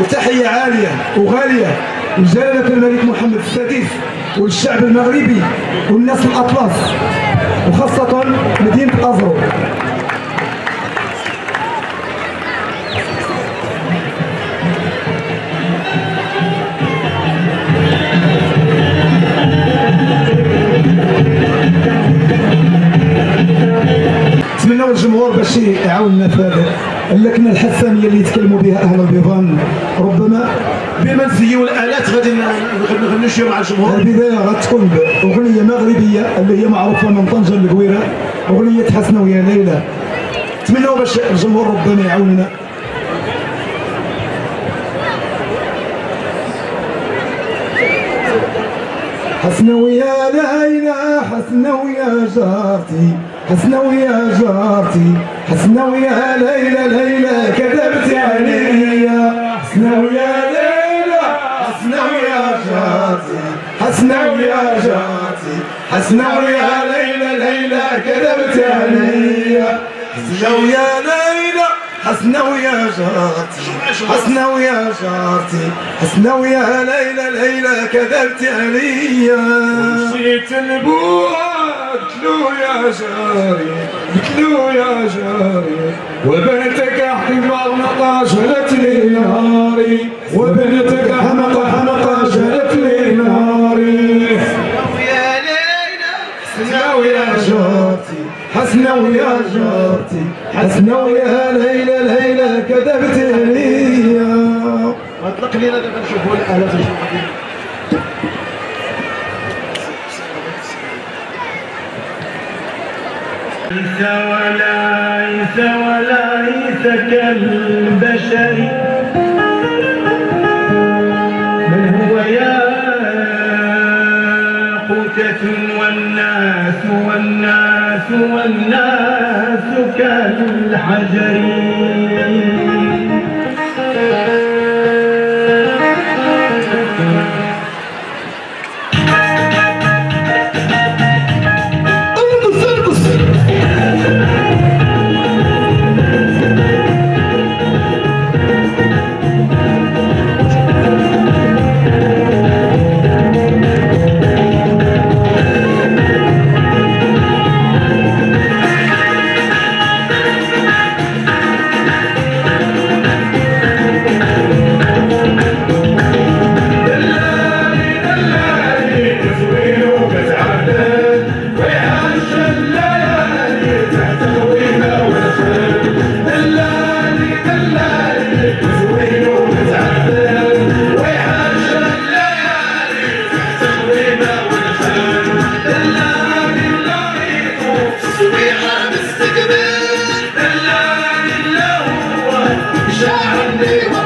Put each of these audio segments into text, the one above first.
وتحية عالية وغالية لجلالة الملك محمد السادس والشعب المغربي والناس الأطلس وخاصة مدينة أزرو نتمنوا الجمهور باش يعاوننا في هذا. اللكنه الحسانيه اللي يتكلموا بها أهل البيضان ربما بما نزيو الآلات غادي نغنيو شوية مع الجمهور؟ البداية غتكون باغنيه مغربية اللي هي معروفة من طنجة للقويره أغنية حسنه ويا ليلى. نتمنوا باش الجمهور ربما يعاوننا. حسنة ويا ليلى حسنة ويا جارتي. حسنة ويا جارتي حسنة ويا ليلى ليلى كذبت عليا حسنة ويا ليلى حسنة ويا جارتي حسنة ويا جارتي حسنة ويا ليلى ليلى كذبت عليا حسنة ويا ليلى حسنة ويا جارتي حسنة ويا جارتي حسنة ويا ليلى ليلى كذبت عليا نسيت البواب قتلو يا جاري قتلو يا جاري وبنتك حمق نقاش هلت لي نهاري وبنتك حمق حمق شلت لي نهاري يا حسنة ويا جارتي حسنة ويا جارتي حسنة ويا ليلى ليلى كذبت عليا اطلق لينا دابا نشوفوا الالات نشوفوا ليس ولا ليس ولا ليس كالبشر. من هو ياقوتة والناس والناس والناس كالحجر؟ shall be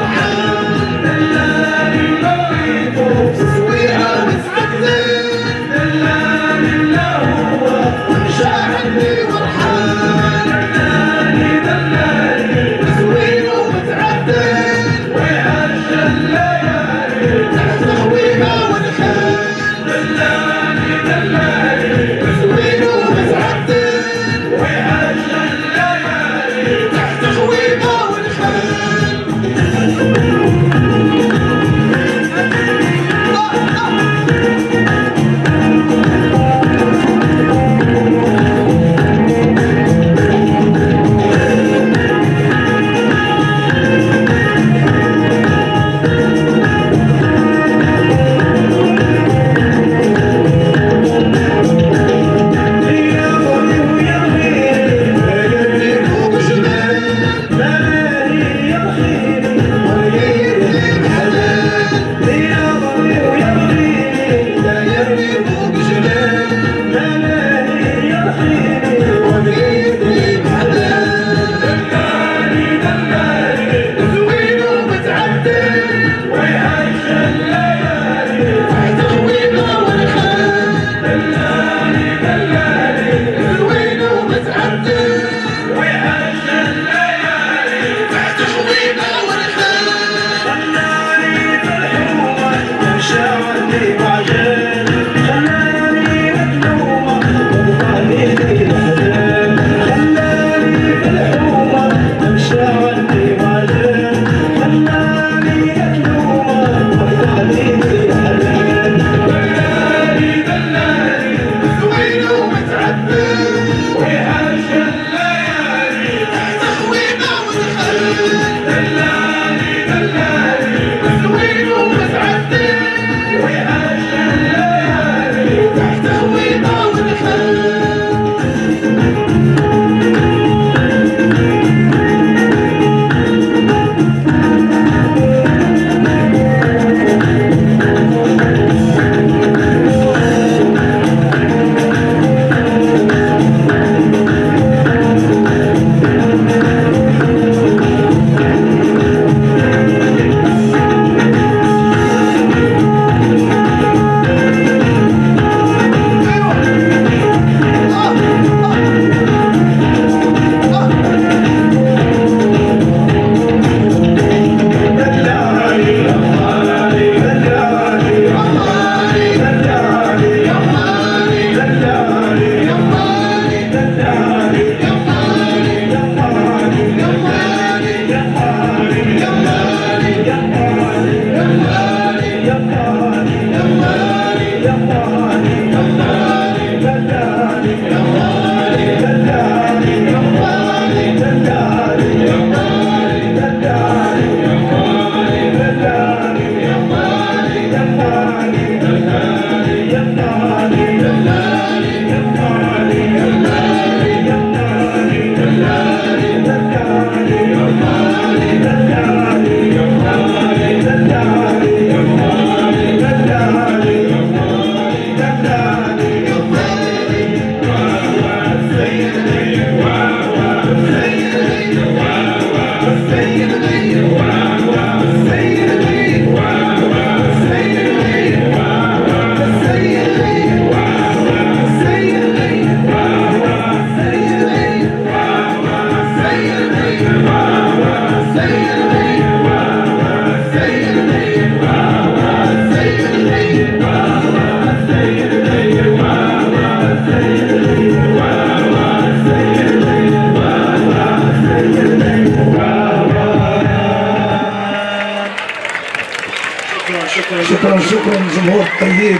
شكرا شكرا شكرا. الجمهور الطيب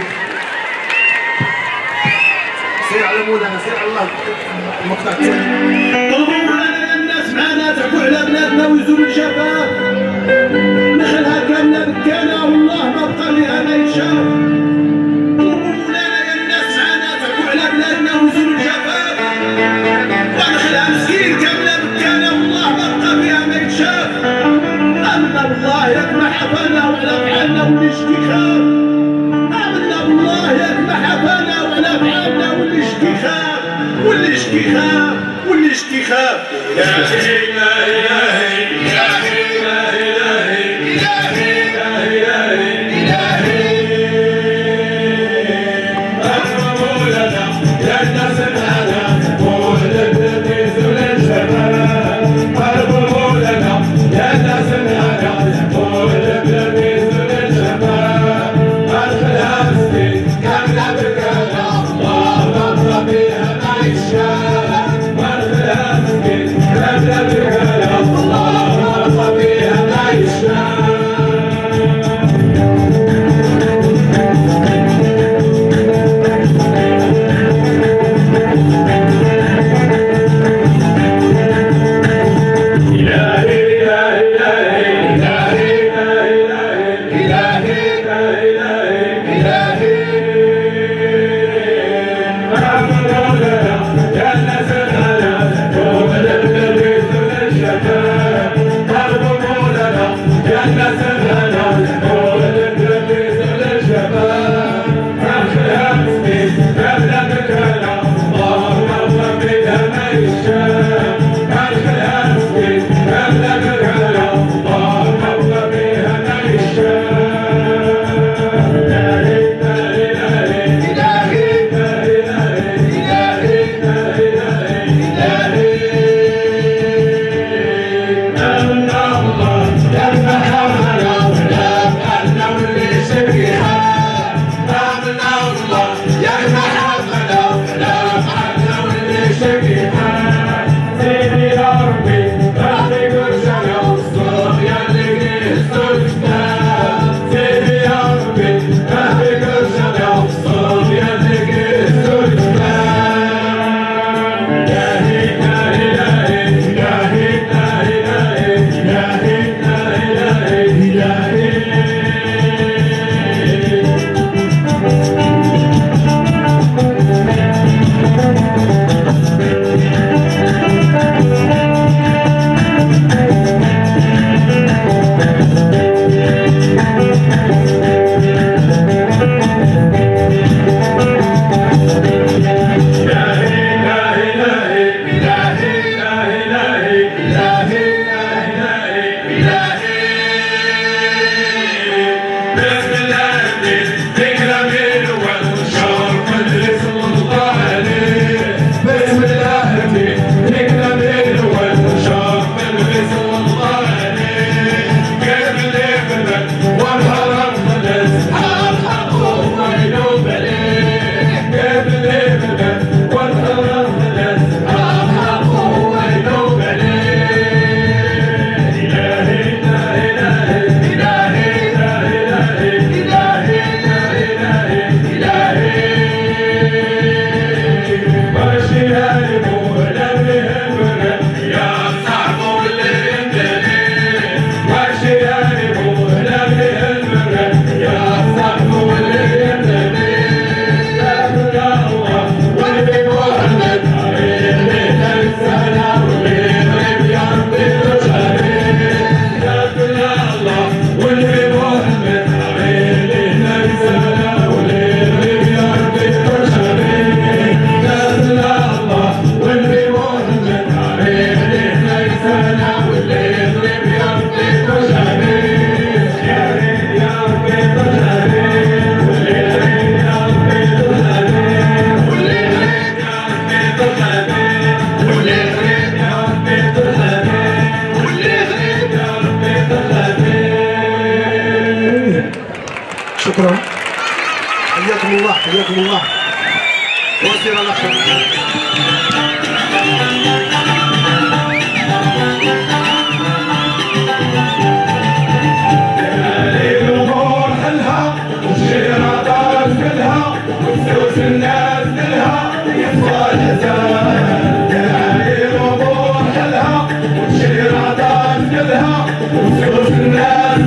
سير على مولانا سير على الله. طلبوا الناس معنا تعفوا على بلادنا نخلها كامله مكانه والله ما بقى لها ما يتشاف خاف آمنا بالله ياك ما حفانا وعلى بحالنا واللي يشكي خاف واللي يشكي خاف واللي يشكي خاف يا إلهي وزير الاحمر وفلوس الناس كلها يبقى الهزال كلها وفلوس الناس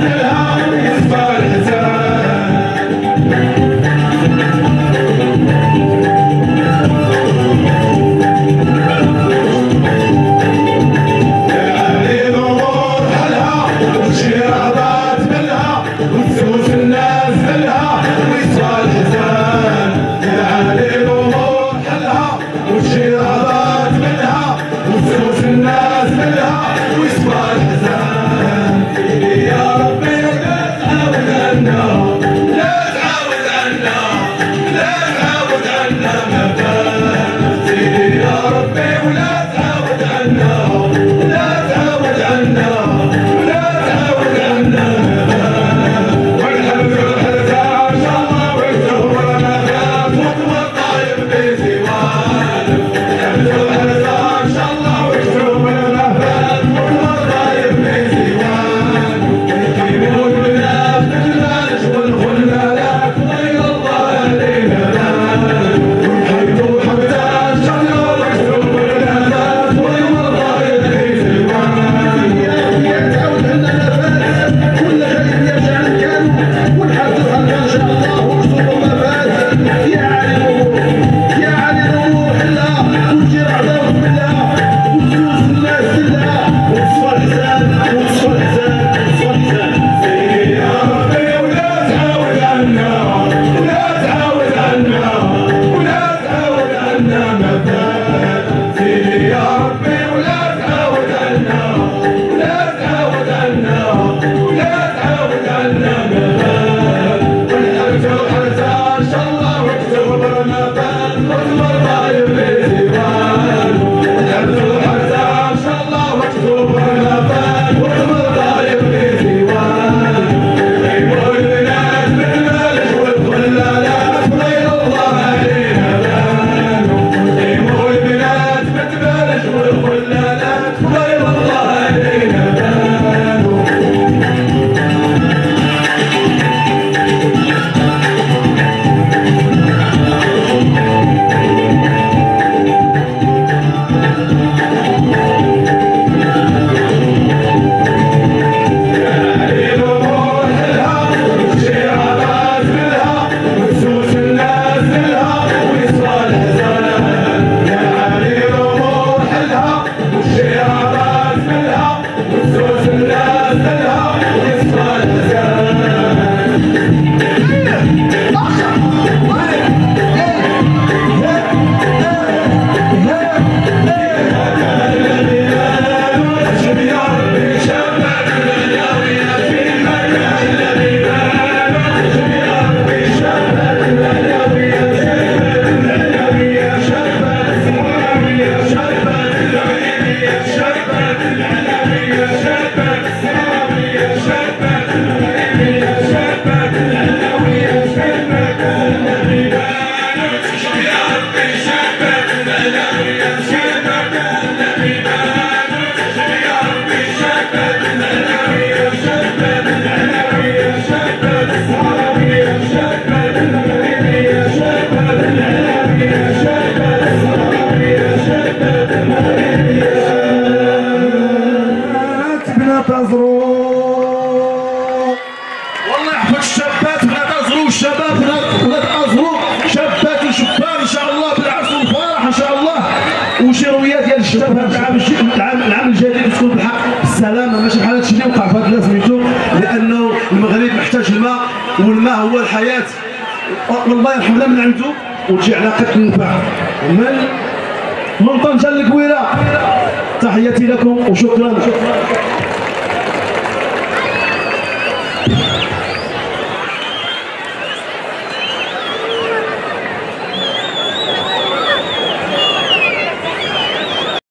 맞아! شوف يا ربي شعبنا لا يمشي وشي وشرويات ديال الشباب العام العام العام الجديد تكون بالحق بالسلامه ماشي بحال هادشي اللي وقع في هاد الناس سميتو. لأنه المغرب محتاج الماء والماء هو الحياة. والله يرحمنا من عنده وتجي علاقه تنفع من من طنجة للكويره تحياتي لكم وشكرا, شكرا.